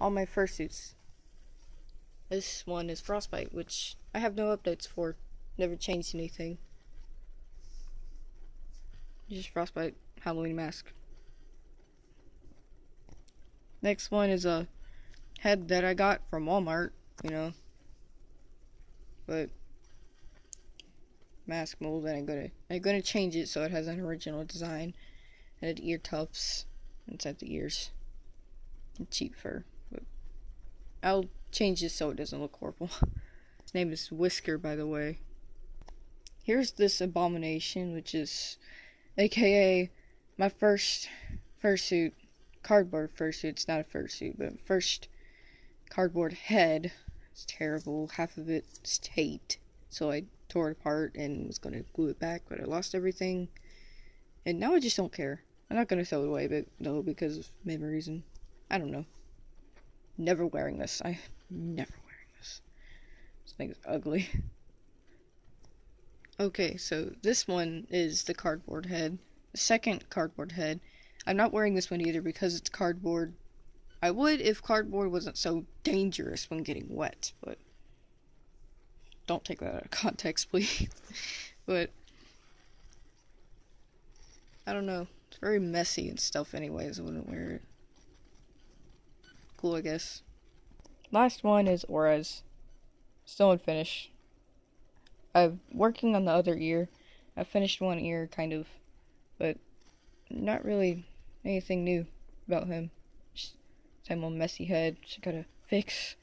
all my fursuits. This one is Frostbite, which I have no updates for. Never changed anything. Just Frostbite Halloween mask. Next one is a head that I got from Walmart, you know. But mask mold and I'm gonna I'm gonna change it so it has an original design and ear tufts inside the ears. And cheap fur. I'll change this so it doesn't look horrible. His name is Whisker by the way. Here's this abomination which is aka my first fursuit cardboard fursuit. It's not a fursuit, but first cardboard head. It's terrible. Half of it's taped. So I tore it apart and was going to glue it back, but I lost everything. And now I just don't care. I'm not going to throw it away, but no, because of memories and I don't know. Never wearing this. I never wearing this. This thing is ugly. Okay, so this one is the cardboard head. The second cardboard head. I'm not wearing this one either because it's cardboard. I would if cardboard wasn't so dangerous when getting wet, but don't take that out of context, please. but I don't know. It's very messy and stuff anyways. I wouldn't wear it. Guess. Last one is Orez. Still unfinished. I'm working on the other ear. I finished one ear, kind of, but not really anything new about him. Just same old messy head. Just gotta fix.